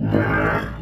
Yeah.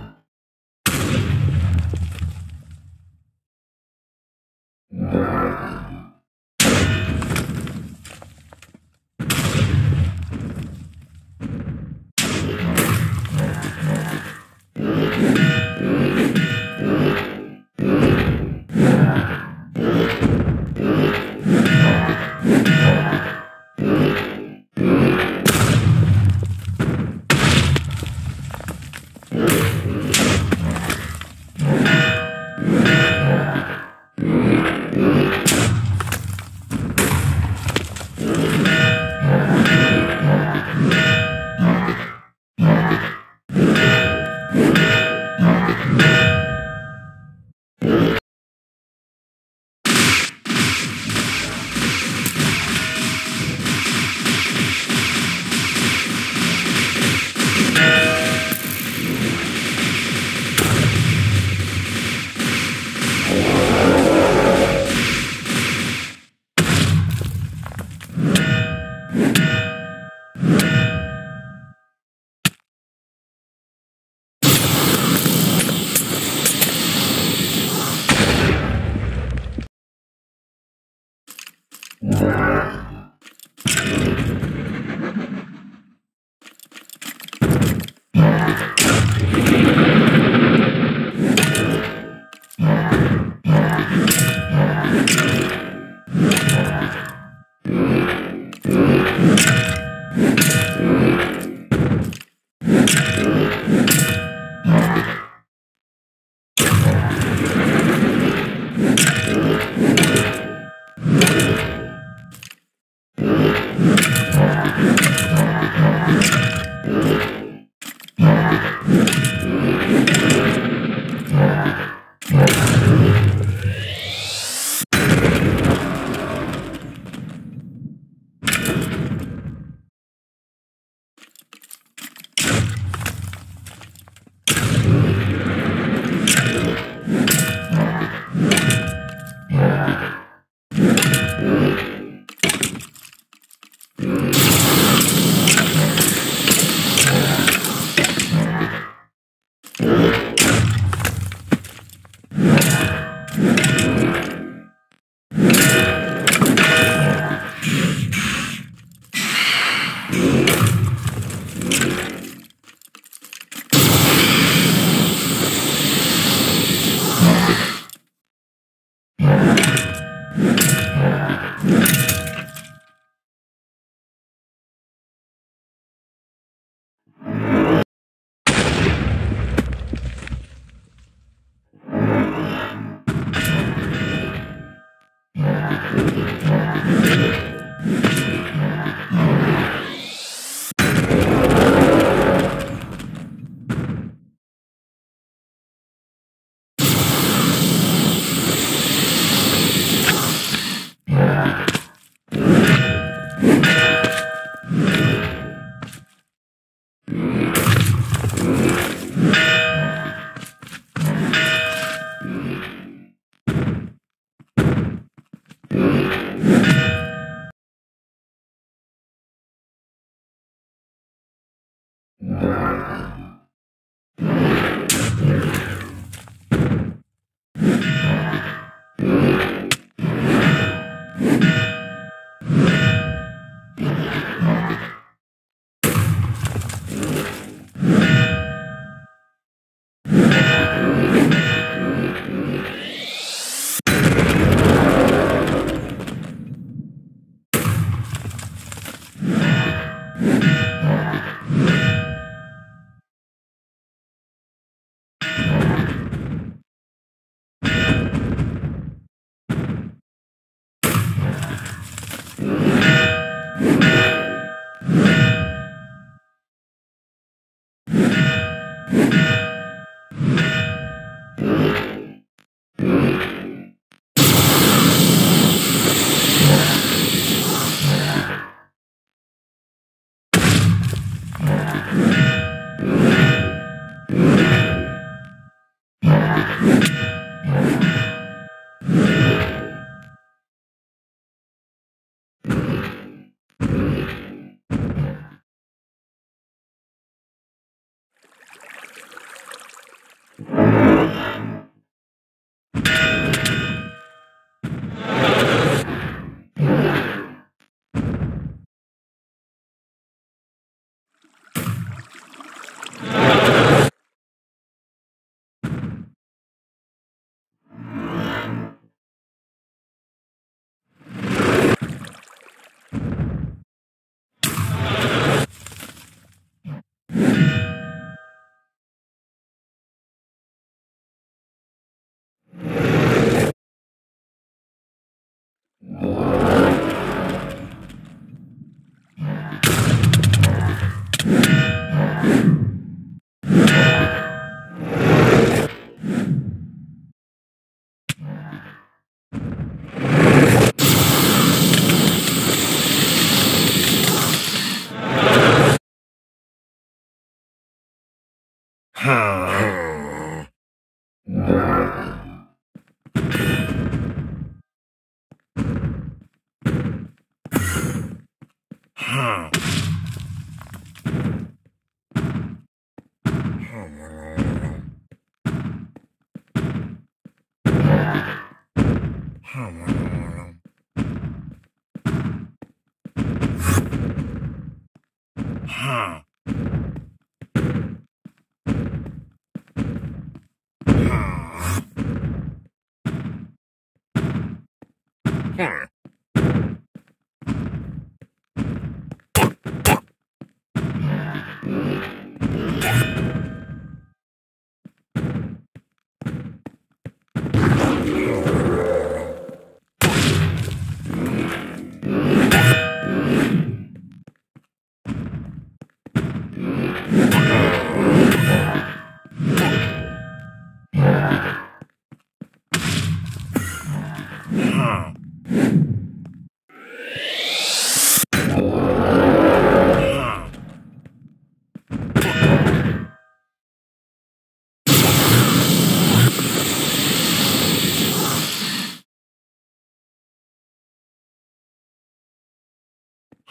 Huh. Huh. Huh.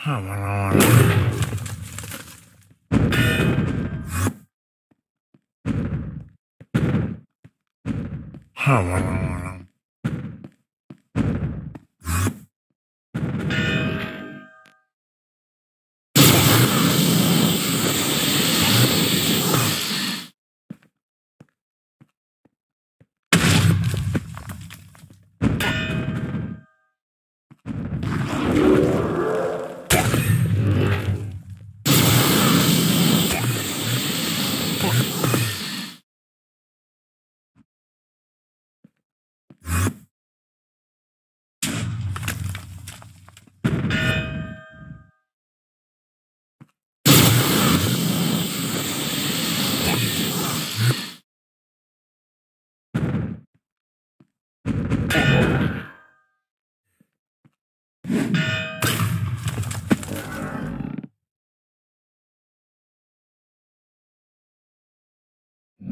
Yeah.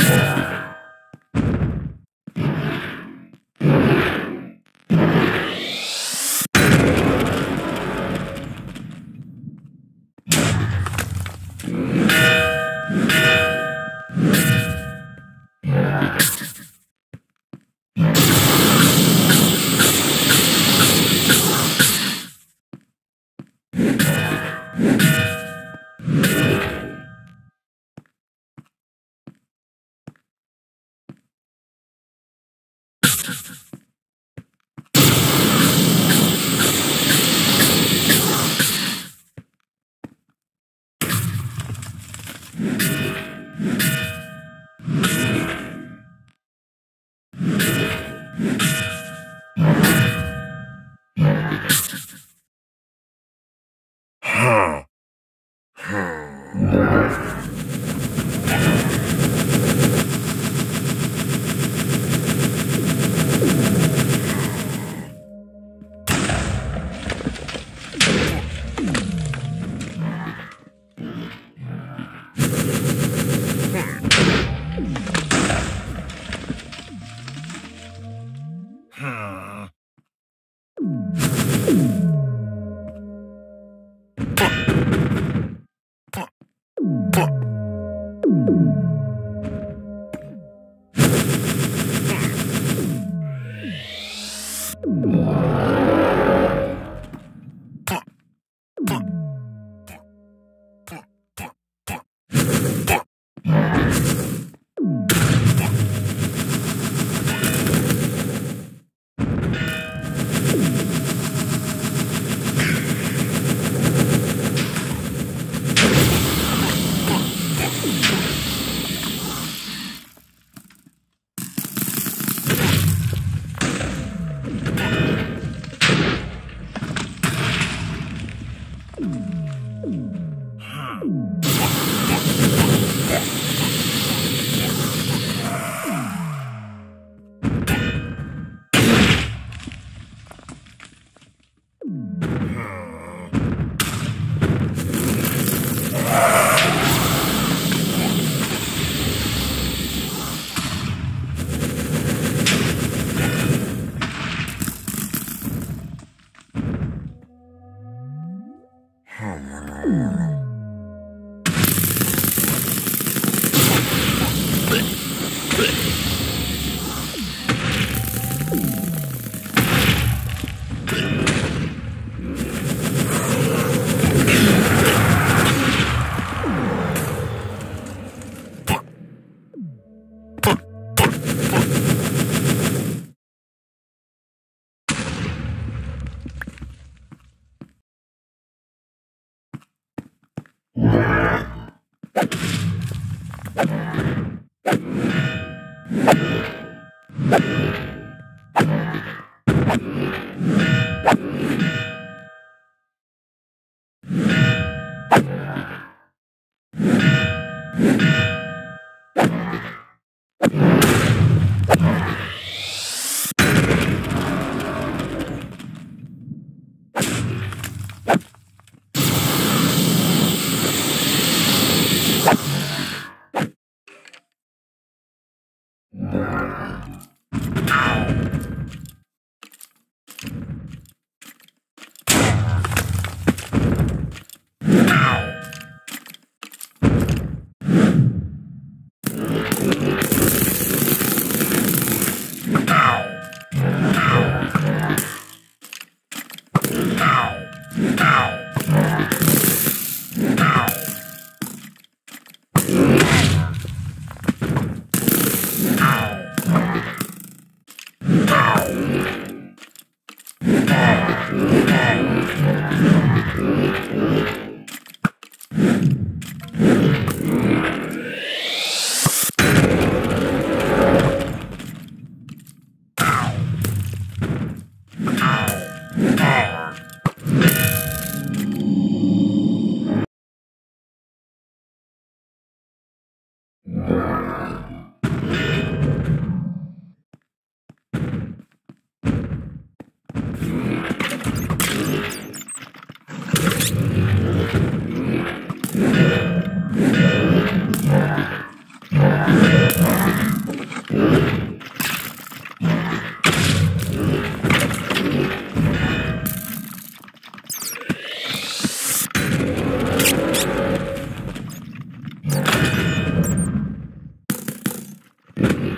Yeah. You. you